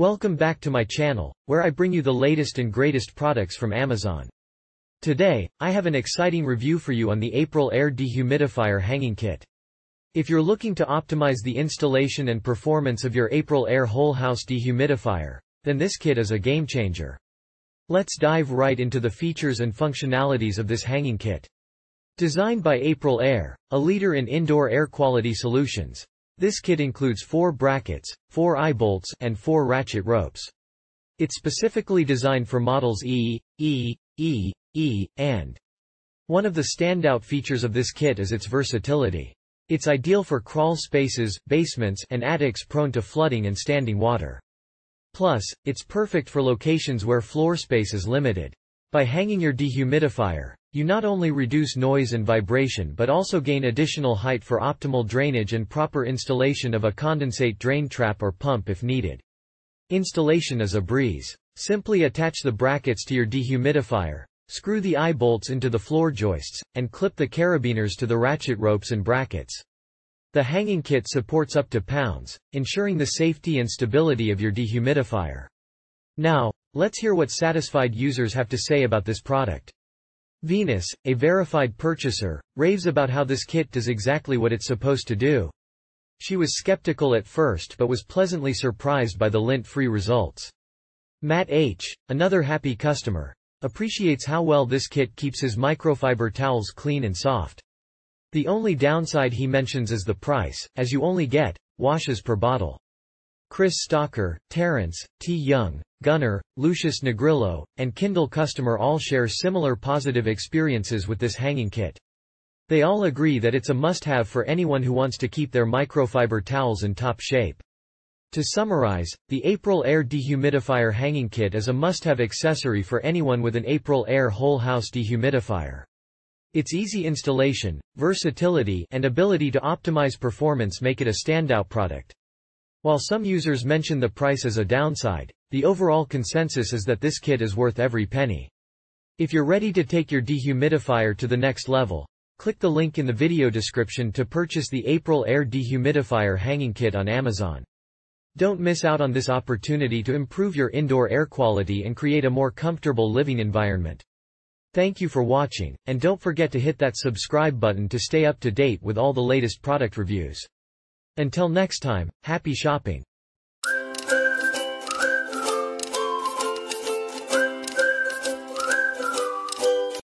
Welcome back to my channel, where I bring you the latest and greatest products from Amazon. Today, I have an exciting review for you on the AprilAire Dehumidifier Hanging Kit. If you're looking to optimize the installation and performance of your AprilAire Whole House Dehumidifier, then this kit is a game changer. Let's dive right into the features and functionalities of this hanging kit. Designed by AprilAire, a leader in indoor air quality solutions, this kit includes four brackets, four eye bolts, and four ratchet ropes. It's specifically designed for models E, E, E, E, and. One of the standout features of this kit is its versatility. It's ideal for crawl spaces, basements, and attics prone to flooding and standing water. Plus, it's perfect for locations where floor space is limited. By hanging your dehumidifier, you not only reduce noise and vibration but also gain additional height for optimal drainage and proper installation of a condensate drain trap or pump if needed. Installation is a breeze. Simply attach the brackets to your dehumidifier, screw the eye bolts into the floor joists, and clip the carabiners to the ratchet ropes and brackets. The hanging kit supports up to pounds, ensuring the safety and stability of your dehumidifier. Now, let's hear what satisfied users have to say about this product. Venus, a verified purchaser, raves about how this kit does exactly what it's supposed to do. She was skeptical at first but was pleasantly surprised by the lint-free results. Matt H., another happy customer, appreciates how well this kit keeps his microfiber towels clean and soft. The only downside he mentions is the price, as you only get washes per bottle. Chris Stalker, Terrence, T. Young, Gunnar, Lucius Negrillo, and Kindle customer all share similar positive experiences with this hanging kit. They all agree that it's a must-have for anyone who wants to keep their microfiber towels in top shape. To summarize, the AprilAire Dehumidifier Hanging Kit is a must-have accessory for anyone with an AprilAire Whole House Dehumidifier. Its easy installation, versatility, and ability to optimize performance make it a standout product. While some users mention the price as a downside, the overall consensus is that this kit is worth every penny. If you're ready to take your dehumidifier to the next level, click the link in the video description to purchase the AprilAire Dehumidifier Hanging Kit on Amazon. Don't miss out on this opportunity to improve your indoor air quality and create a more comfortable living environment. Thank you for watching, and don't forget to hit that subscribe button to stay up to date with all the latest product reviews. Until next time, happy shopping.